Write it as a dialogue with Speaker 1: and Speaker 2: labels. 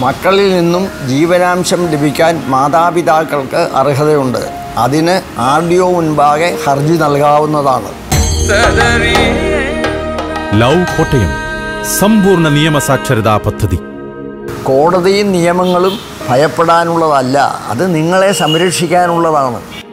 Speaker 1: മക്കളിൽ നിന്നും ജീവനാംശം ലഭിക്കാൻ മാതാപിതാക്കൾക്ക് അർഹതയുണ്ട്. അതിന് ആർ ഡി ഒ മുൻപാകെ ഹർജി നൽകാവുന്നതാണ്.
Speaker 2: ലവ് കോട്ടയം. സമ്പൂർണ നിയമസാക്ഷരതാ പദ്ധതി.
Speaker 1: കോടതിയും നിയമങ്ങളും ഭയപ്പെടാനുള്ളതല്ല. അത് നിങ്ങളെ സംരക്ഷിക്കാനുള്ളതാണ്.